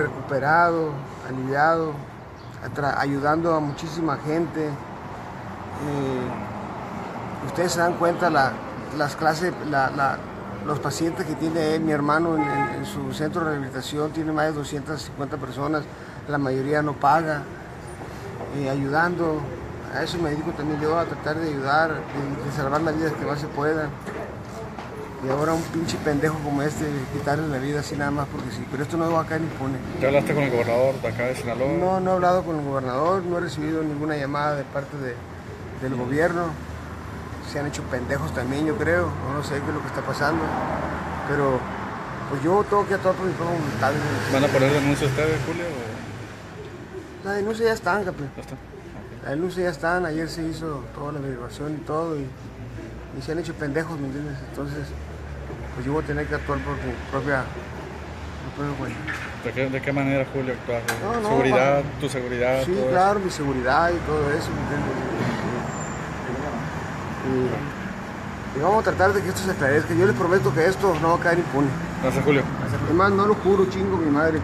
recuperado, aliviado, ayudando a muchísima gente. Eh, ustedes se dan cuenta la, las clases, los pacientes que tiene él, mi hermano en, su centro de rehabilitación, tiene más de 250 personas, la mayoría no paga, eh, ayudando. A eso me dedico también yo, a tratar de ayudar, de, salvar las vidas que más se pueda. Y ahora un pinche pendejo como este, quitarle la vida así nada más porque sí. Pero esto no va acá ni pone. ¿Ya hablaste con el gobernador de acá de Sinaloa? No, no he hablado con el gobernador, no he recibido ninguna llamada de parte del gobierno. Se han hecho pendejos también, yo creo. No, sé qué es lo que está pasando. Pero pues yo tengo que actuar por mi propio voluntad. ¿Van a poner denuncia ustedes, Julio? La denuncia ya están, capi. ¿Ya está? La denuncia ya están. Ayer se hizo toda la averiguación y todo. Y, y se han hecho pendejos, ¿me entiendes? Entonces pues yo voy a tener que actuar por mi propia, ¿De qué, ¿De qué, manera, Julio, actuar? ¿Seguridad, tu seguridad? Sí, claro, mi seguridad y todo eso, ¿me entiendes? Y, vamos a tratar de que esto se aclarezca. Yo les prometo que esto no va a caer impune. Gracias, Julio. Además, no lo juro, chingo, mi madre.